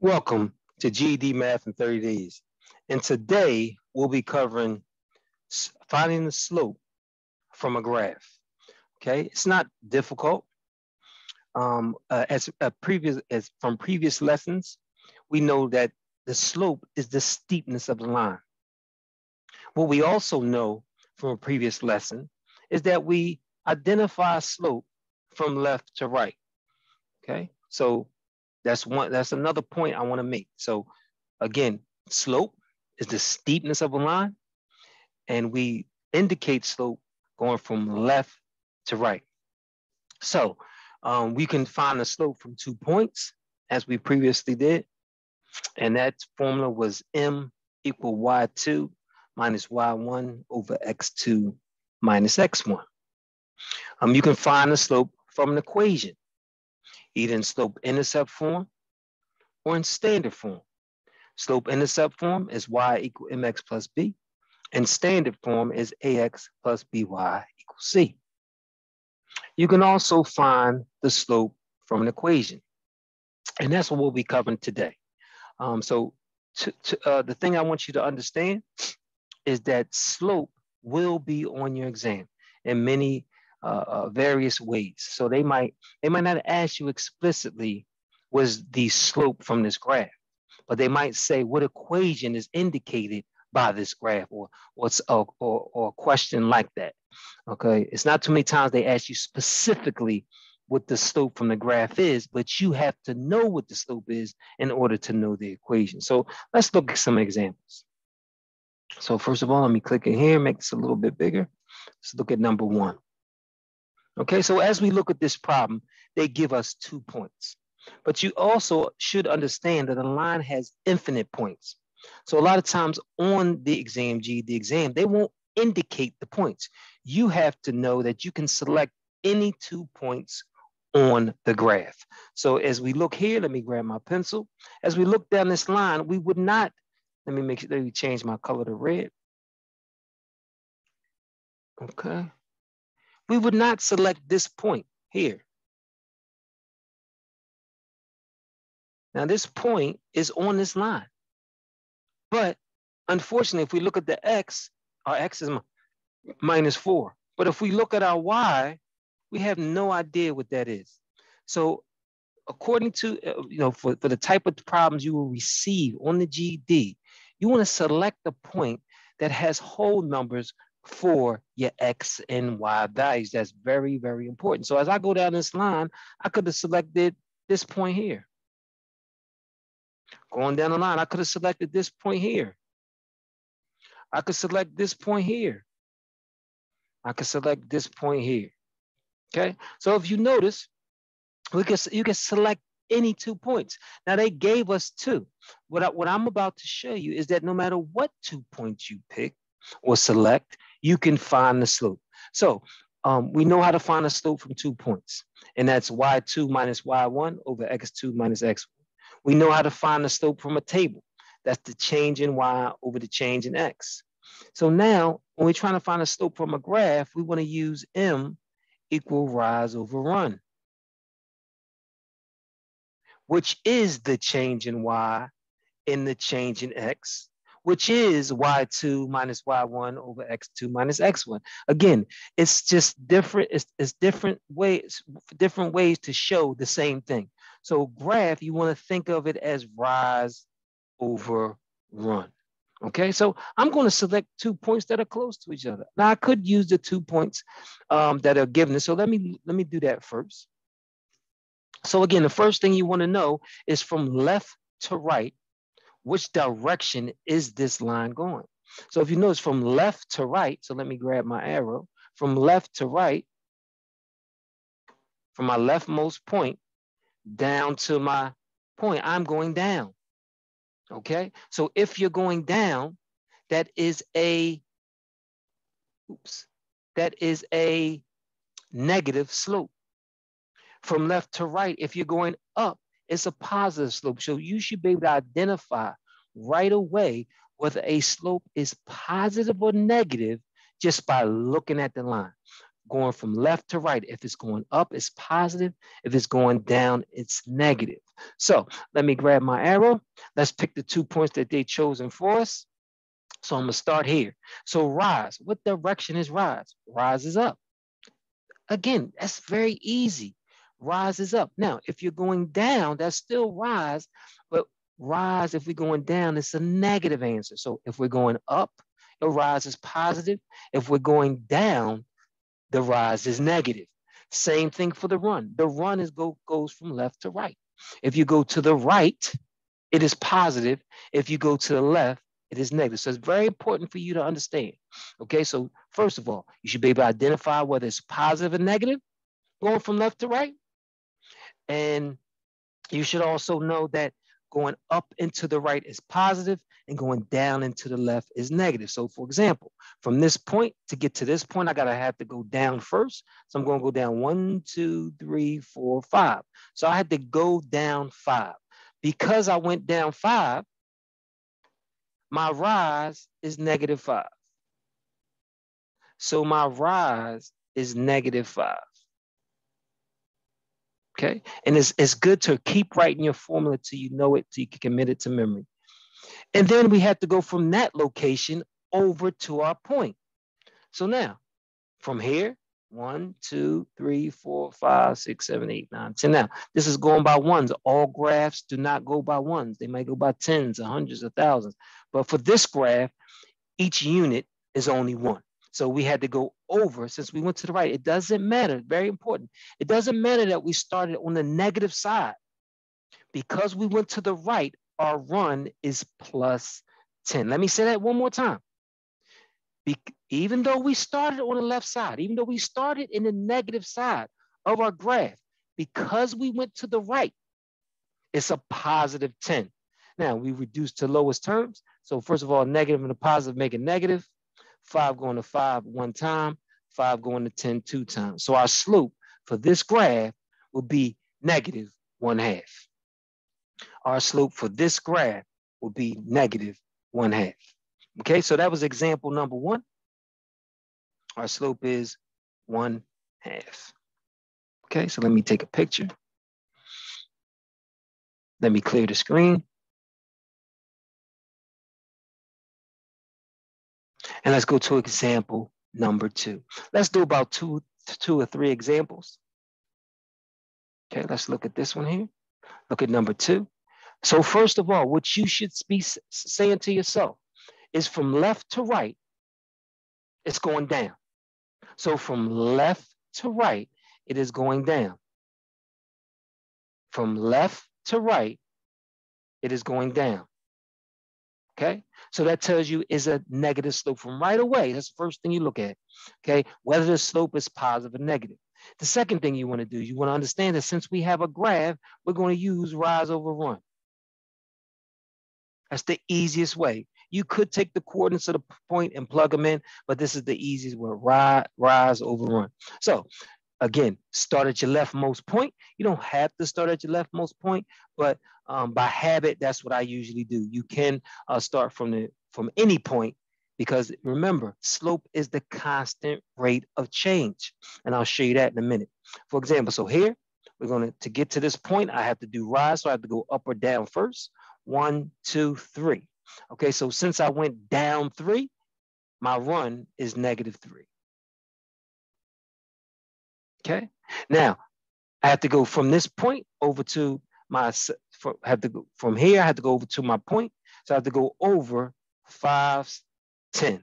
Welcome to GED Math in 30 Days. And today we'll be covering finding the slope from a graph. Okay, it's not difficult. Um, uh, as uh, previous as from previous lessons, we know that the slope is the steepness of the line. What we also know from a previous lesson is that we identify slope from left to right. Okay, so that's one. That's another point I want to make. So again, slope is the steepness of a line, and we indicate slope going from left to right. So um, we can find the slope from two points, as we previously did, and that formula was m equal y2 minus y1 over x2 minus x1. Um, you can find the slope from an equation either in slope-intercept form or in standard form. Slope-intercept form is y equal mx plus b, and standard form is ax plus by equals c. You can also find the slope from an equation, and that's what we'll be covering today. Um, so to, to, uh, the thing I want you to understand is that slope will be on your exam and many uh, uh, various ways. So they might they might not ask you explicitly was the slope from this graph, but they might say what equation is indicated by this graph or what's a, or, or a question like that. Okay, it's not too many times they ask you specifically what the slope from the graph is, but you have to know what the slope is in order to know the equation. So let's look at some examples. So first of all, let me click in here, make this a little bit bigger. Let's look at number one. Okay, so as we look at this problem, they give us two points. But you also should understand that a line has infinite points. So a lot of times on the exam G, the exam, they won't indicate the points. You have to know that you can select any two points on the graph. So as we look here, let me grab my pencil. As we look down this line, we would not, let me make sure, let me change my color to red. Okay we would not select this point here. Now this point is on this line. But unfortunately, if we look at the x, our x is minus four. But if we look at our y, we have no idea what that is. So according to, uh, you know, for, for the type of problems you will receive on the GED, you want to select a point that has whole numbers for your X and Y values. That's very, very important. So as I go down this line, I could have selected this point here. Going down the line, I could have selected this point here. I could select this point here. I could select this point here. Okay, so if you notice, we can you can select any two points. Now they gave us two. What, I, what I'm about to show you is that no matter what two points you pick or select, you can find the slope. So um, we know how to find a slope from two points, and that's y2 minus y1 over x2 minus x1. We know how to find the slope from a table. That's the change in y over the change in x. So now, when we're trying to find a slope from a graph, we want to use m equal rise over run, which is the change in y in the change in x which is y2 minus y1 over x2 minus x1. Again, it's just different, it's, it's different ways, different ways to show the same thing. So graph, you wanna think of it as rise over run. Okay, so I'm going to select two points that are close to each other. Now I could use the two points um, that are given. So let me let me do that first. So again, the first thing you want to know is from left to right, which direction is this line going? So if you notice from left to right, so let me grab my arrow, from left to right, from my leftmost point down to my point, I'm going down. Okay, so if you're going down, that is a, oops, that is a negative slope. From left to right, if you're going up, it's a positive slope. So you should be able to identify right away whether a slope is positive or negative just by looking at the line. going from left to right. If it's going up, it's positive. If it's going down, it's negative. So let me grab my arrow. Let's pick the two points that they chosen for us. So I'm gonna start here. So rise, what direction is rise? Rise is up. Again, that's very easy. Rise is up. Now, if you're going down, that's still rise, but rise, if we're going down, it's a negative answer. So if we're going up, the rise is positive. If we're going down, the rise is negative. Same thing for the run. The run is go, goes from left to right. If you go to the right, it is positive. If you go to the left, it is negative. So it's very important for you to understand. Okay, so first of all, you should be able to identify whether it's positive or negative going from left to right. And you should also know that going up into the right is positive and going down into the left is negative. So for example, from this point to get to this point, I gotta have to go down first. So I'm gonna go down one, two, three, four, five. So I had to go down five. Because I went down five, my rise is negative five. So my rise is negative five. Okay. And it's, it's good to keep writing your formula till you know it, till you can commit it to memory. And then we have to go from that location over to our point. So now from here, one, two, three, four, five, six, seven, eight, nine, ten. Now, this is going by ones. All graphs do not go by ones. They might go by tens or hundreds of thousands. But for this graph, each unit is only one. So we had to go over since we went to the right. It doesn't matter, very important. It doesn't matter that we started on the negative side. Because we went to the right, our run is plus 10. Let me say that one more time. Be even though we started on the left side, even though we started in the negative side of our graph, because we went to the right, it's a positive 10. Now we reduce to lowest terms. So first of all, negative and a positive make a negative five going to five one time, five going to 10 two times. So our slope for this graph will be negative one half. Our slope for this graph will be negative one half. Okay, so that was example number one. Our slope is one half. Okay, so let me take a picture. Let me clear the screen. And let's go to example number two. Let's do about two, two or three examples. Okay, let's look at this one here. Look at number two. So first of all, what you should be saying to yourself is from left to right, it's going down. So from left to right, it is going down. From left to right, it is going down. Okay, so that tells you is a negative slope from right away. That's the first thing you look at. Okay, whether the slope is positive or negative. The second thing you want to do, you want to understand that since we have a graph, we're going to use rise over run. That's the easiest way. You could take the coordinates of the point and plug them in, but this is the easiest way, rise, rise over run. So again, start at your leftmost point. You don't have to start at your leftmost point, but um, by habit, that's what I usually do. You can uh, start from the from any point because remember, slope is the constant rate of change. And I'll show you that in a minute. For example, so here, we're gonna, to get to this point, I have to do rise, so I have to go up or down first. One, two, three. Okay, so since I went down three, my run is negative three. Okay. Now, I have to go from this point over to my, for, have to go from here, I have to go over to my point. So I have to go over five, 10.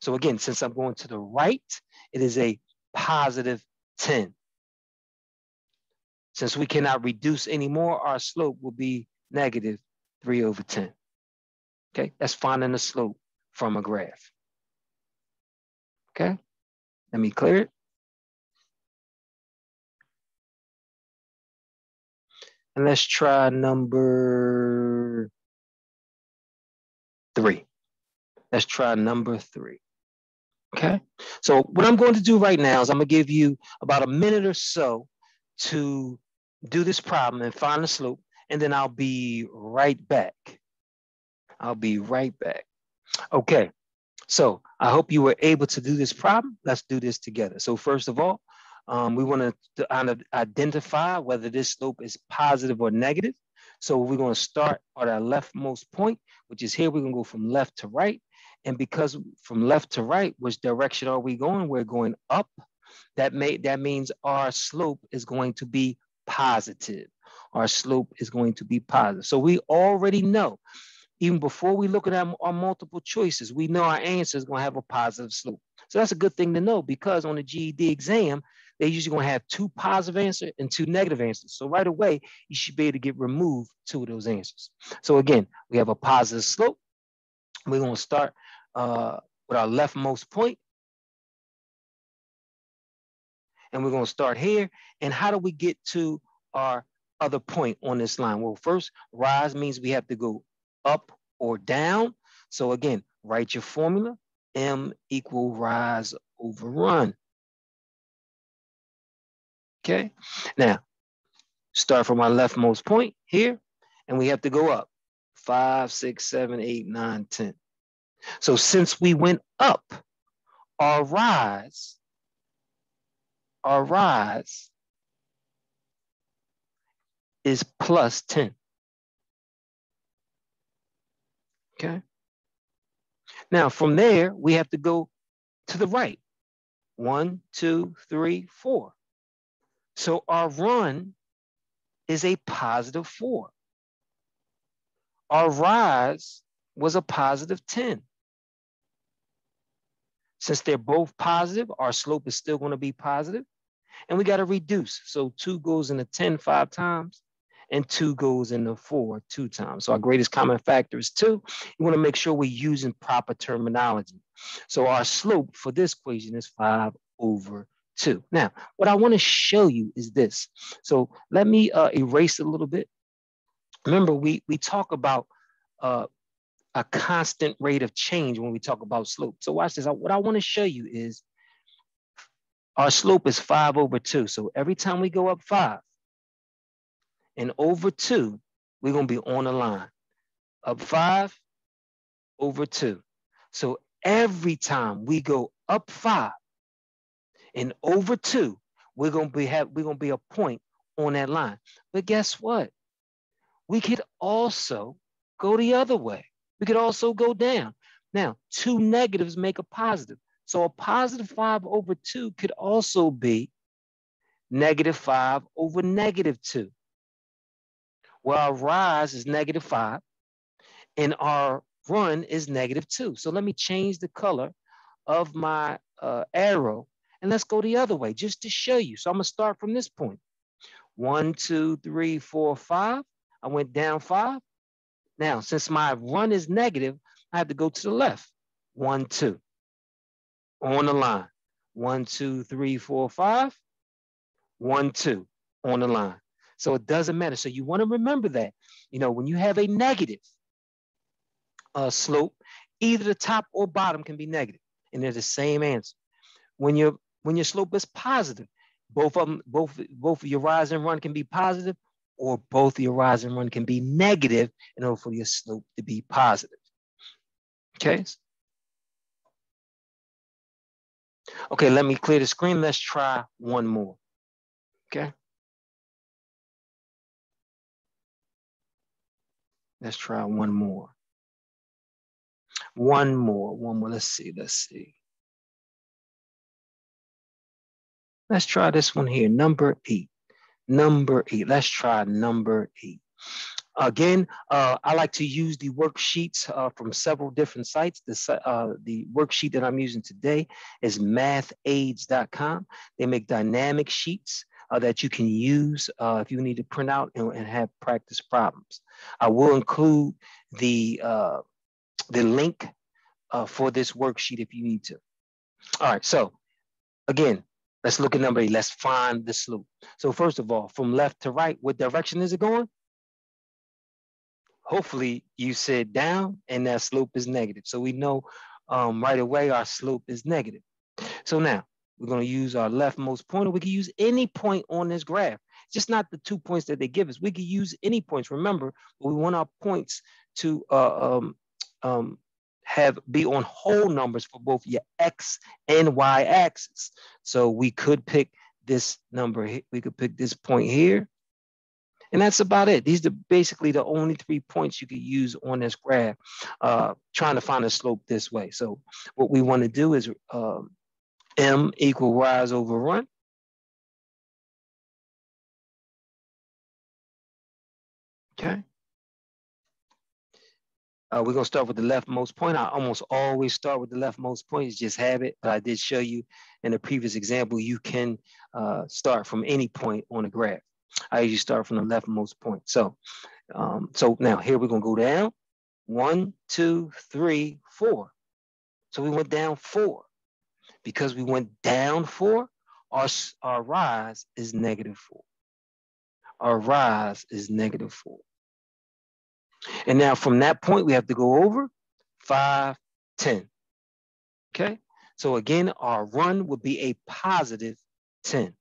So again, since I'm going to the right, it is a positive 10. Since we cannot reduce anymore, our slope will be negative 3 over 10. Okay, that's finding the slope from a graph. Okay, let me clear it. And let's try number three. Let's try number three. Okay. So what I'm going to do right now is I'm going to give you about a minute or so to do this problem and find the slope, and then I'll be right back. I'll be right back. Okay. So I hope you were able to do this problem. Let's do this together. So first of all, um, we want to identify whether this slope is positive or negative. So we're going to start at our leftmost point, which is here. We're going to go from left to right. And because from left to right, which direction are we going? We're going up. That may that means our slope is going to be positive. Our slope is going to be positive. So we already know, even before we look at our, our multiple choices, we know our answer is going to have a positive slope. So that's a good thing to know because on the GED exam, they're usually going to have two positive answers and two negative answers. So right away, you should be able to get removed two of those answers. So again, we have a positive slope. We're going to start uh, with our leftmost point. And we're going to start here. And how do we get to our other point on this line? Well, first, rise means we have to go up or down. So again, write your formula. M equal rise over run. Okay, now start from our leftmost point here, and we have to go up five, six, seven, eight, nine, ten. So since we went up, our rise, our rise is plus 10. Okay. Now from there, we have to go to the right. One, two, three, four. So our run is a positive four. Our rise was a positive 10. Since they're both positive, our slope is still going to be positive, And we got to reduce. So 2 goes into 10 five times, and 2 goes into 4 two times. So our greatest common factor is 2. You want to make sure we're using proper terminology. So our slope for this equation is 5 over two. Now, what I want to show you is this. So let me uh, erase a little bit. Remember, we, we talk about uh, a constant rate of change when we talk about slope. So watch this. What I want to show you is our slope is five over two. So every time we go up five and over two, we're going to be on a line. Up five, over two. So every time we go up five, and over two, we're gonna be have we're gonna be a point on that line. But guess what? We could also go the other way. We could also go down. Now, two negatives make a positive. So a positive five over two could also be negative five over negative two. Well, our rise is negative five and our run is negative two. So let me change the color of my uh, arrow and let's go the other way just to show you. So I'm gonna start from this point. One, two, three, four, five. I went down five. Now, since my run is negative, I have to go to the left. One, two. On the line. One, two, three, four, five. One, two. On the line. So it doesn't matter. So you want to remember that. You know, when you have a negative uh, slope, either the top or bottom can be negative, and they're the same answer. When you're when your slope is positive. Both of them, both, both your rise and run can be positive, or both your rise and run can be negative in order for your slope to be positive. Okay. Okay, let me clear the screen. Let's try one more. Okay. Let's try one more. One more, one more. Let's see, let's see. Let's try this one here, number eight. Number eight. Let's try number eight. Again, uh, I like to use the worksheets uh, from several different sites. The, uh, the worksheet that I'm using today is mathaids.com. They make dynamic sheets uh, that you can use uh, if you need to print out and, and, have practice problems. I will include the, uh, the link for this worksheet if you need to. All right, so again, Let's look at number eight. Let's find the slope. So first of all, from left to right, what direction is it going? Hopefully you said down and that slope is negative. So we know um, right away our slope is negative. So now we're going to use our leftmost pointer. We can use any point on this graph. Just not the two points that they give us. We can use any points. Remember, we want our points to uh, um, um, have be on whole numbers for both your x and y axis. So we could pick this number, we could pick this point here. And that's about it. These are basically the only three points you could use on this graph, uh, trying to find a slope this way. So what we want to do is um, m equal rise over run. Okay. Uh, we're gonna start with the leftmost point. I almost always start with the leftmost point. It's just habit, but I did show you in the previous example, you can uh, start from any point on a graph. I usually start from the leftmost point. So, um, so now here we're gonna go down. One, two, three, four. So we went down four. Because we went down four, our, our rise is negative four. Our rise is negative four. And now from that point, we have to go over 5, 10. Okay? So again, our run would be a positive 10.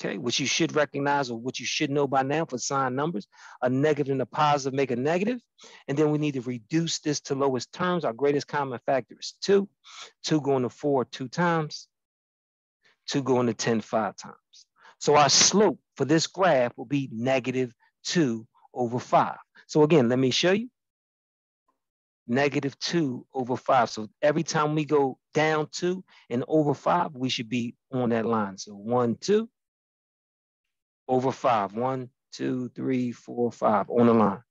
Okay, which you should recognize or what you should know by now for sign numbers. A negative and a positive make a negative. And then we need to reduce this to lowest terms. Our greatest common factor is 2. 2 going to 4 two times. 2 going to 10 five times. So our slope for this graph will be negative 2 over 5. So again, let me show you. Negative 2 over 5. So every time we go down 2 and over 5, we should be on that line. So 1, 2 over 5. 1, 2, 3, 4, 5 on the line.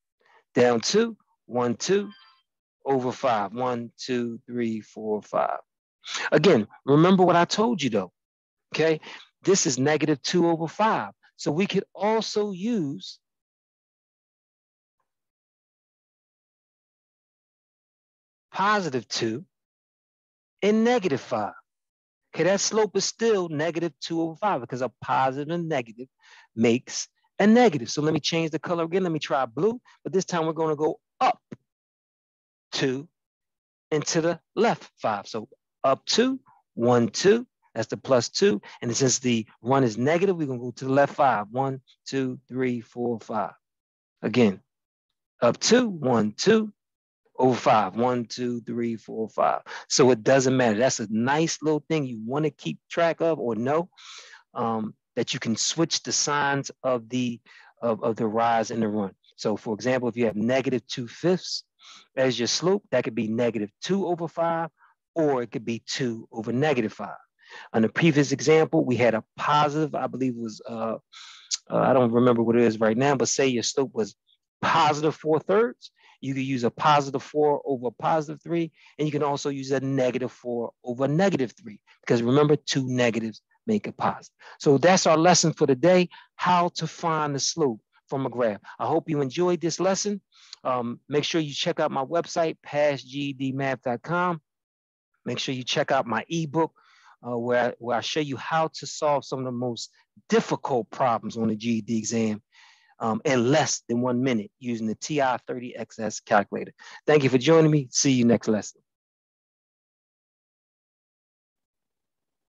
Down 2, 1, 2 over 5. 1, 2, 3, 4, 5. Again, remember what I told you though. Okay, this is negative 2 over 5. So we could also use positive 2 and negative 5. Okay, that slope is still negative 2 over 5 because a positive and negative makes a negative. So let me change the color again. Let me try blue, but this time we're going to go up 2 and to the left 5. So up 2, 1, 2. That's the plus 2. And since the 1 is negative, we're going to go to the left 5. 1, 2, 3, 4, 5. Again, up 2, 1, 2, over five. One, two, three, four, five. So it doesn't matter. That's a nice little thing you want to keep track of or know um, that you can switch the signs of the of, of the rise and the run. So for example, if you have negative two fifths as your slope, that could be negative two over five, or it could be two over negative five. On the previous example, we had a positive, I believe was, uh, uh, I don't remember what it is right now, but say your slope was positive four thirds, you can use a positive four over a positive three, and you can also use a negative four over a negative three, because remember, two negatives make a positive. So that's our lesson for today, how to find the slope from a graph. I hope you enjoyed this lesson. Um, make sure you check out my website, passgedmath.com. Make sure you check out my ebook, uh, where, where I show you how to solve some of the most difficult problems on the GED exam um, in less than one minute using the TI-30XS calculator. Thank you for joining me. See you next lesson.